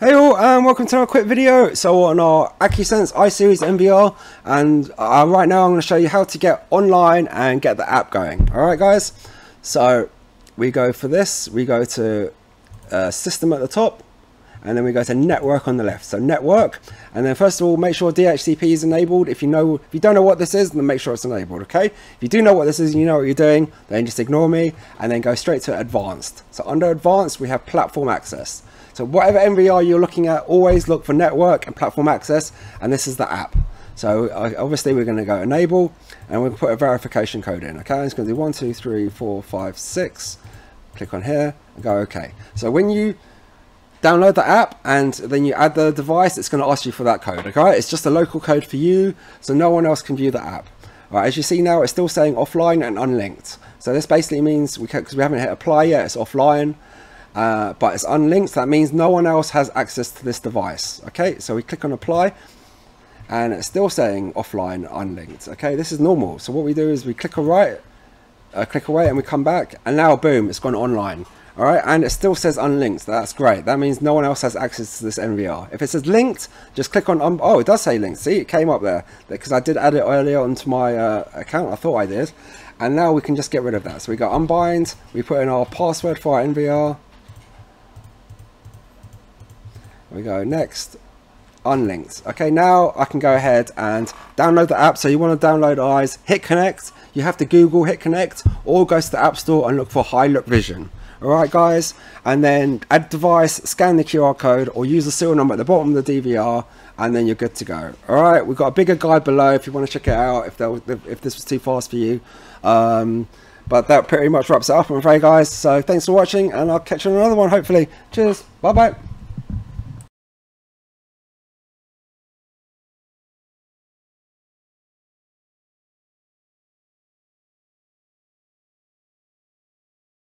Hey all, and welcome to our quick video. So on our AcuSense iSeries NVR, and uh, right now I'm going to show you how to get online and get the app going. All right, guys. So we go for this. We go to uh, System at the top, and then we go to Network on the left. So Network, and then first of all, make sure DHCP is enabled. If you know, if you don't know what this is, then make sure it's enabled. Okay. If you do know what this is, and you know what you're doing, then just ignore me, and then go straight to Advanced. So under Advanced, we have Platform Access. So whatever NVR you're looking at, always look for network and platform access, and this is the app. So uh, obviously we're going to go enable, and we'll put a verification code in. Okay, it's going to do one, two, three, four, five, six. Click on here and go OK. So when you download the app and then you add the device, it's going to ask you for that code. Okay, it's just a local code for you, so no one else can view the app. Right, as you see now, it's still saying offline and unlinked. So this basically means we because we haven't hit apply yet, it's offline uh, but it's unlinked. That means no one else has access to this device. Okay, so we click on apply and it's still saying offline unlinked. Okay, this is normal. So what we do is we click away, uh, click away and we come back and now boom, it's gone online. All right, and it still says unlinked. That's great. That means no one else has access to this NVR. If it says linked, just click on, oh, it does say linked. See, it came up there because I did add it earlier onto my uh, account. I thought I did. And now we can just get rid of that. So we got unbind, we put in our password for our NVR, we go next. Unlinked. Okay now I can go ahead and download the app. So you want to download eyes Hik-Connect. You have to google Hik-Connect or go to the app store and look for Hikvision alright guys? And then add device scan the QR code or use the serial number at the bottom of the DVR and then you're good to go. Alright we've got a bigger guide below if you want to check it out if, was, if this was too fast for you. Um, but that pretty much wraps it up I'm afraid guys. So thanks for watching and I'll catch you on another one hopefully. Cheers. Bye bye